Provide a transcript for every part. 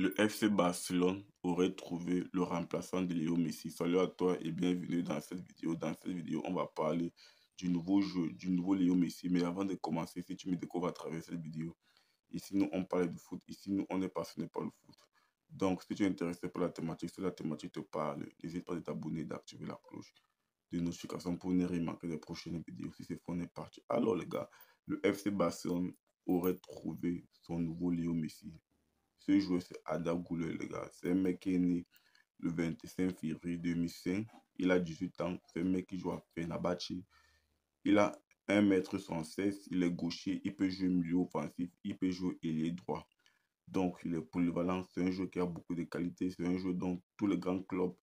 Le FC Barcelone aurait trouvé le remplaçant de Léo Messi. Salut à toi et bienvenue dans cette vidéo. Dans cette vidéo, on va parler du nouveau jeu, du nouveau Léo Messi. Mais avant de commencer, si tu me découvres à travers cette vidéo, ici nous on parle de foot, ici nous on est passionné par le foot. Donc si tu es intéressé par la thématique, si la thématique te parle, n'hésite pas à t'abonner, d'activer la cloche de notification pour ne rien manquer des prochaines vidéos. Si c'est fait, on est parti. Alors les gars, le FC Barcelone aurait trouvé son nouveau Léo Messi. Ce joueur, c'est Ada les gars. C'est un mec qui est né le 25 février 2005. Il a 18 ans. C'est un mec qui joue à Fenerbahce. Il a 1m76. Il est gaucher. Il peut jouer milieu offensif. Il peut jouer ailier droit. Donc, il est polyvalent. C'est un joueur qui a beaucoup de qualités. C'est un joueur dont tous les grands clubs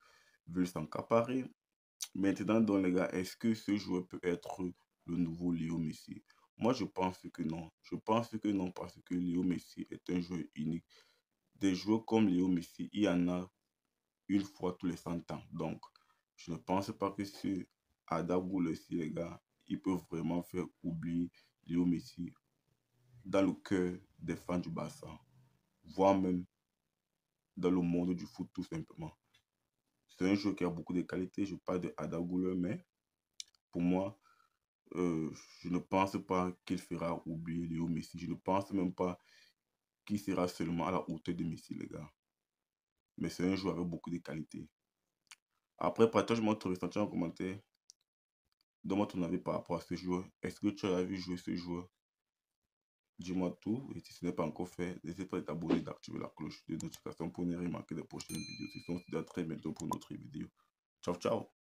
veulent s'encaparer. Maintenant, donc, les gars, est-ce que ce joueur peut être le nouveau Léo Messi? Moi, je pense que non. Je pense que non parce que Léo Messi est un joueur unique des joueurs comme Léo Messi, il y en a une fois tous les 100 ans. Donc, je ne pense pas que ce Adabou, les gars, il peut vraiment faire oublier Léo Messi dans le cœur des fans du Barça, voire même dans le monde du foot tout simplement. C'est un joueur qui a beaucoup de qualités. Je parle de Adabou, mais pour moi, euh, je ne pense pas qu'il fera oublier Léo Messi. Je ne pense même pas qui sera seulement à la hauteur de Messi, les gars. Mais c'est un joueur avec beaucoup de qualités. Après, partage-moi ton ressenti en commentaire. Donne-moi ton avis par rapport à ce joueur. Est-ce que tu as vu jouer ce joueur? Dis-moi tout. Et si ce n'est pas encore fait, n'hésite pas à t'abonner et d'activer la cloche de notification pour ne rien manquer des prochaines vidéos. Si on se dit à très bientôt pour une autre vidéo. Ciao, ciao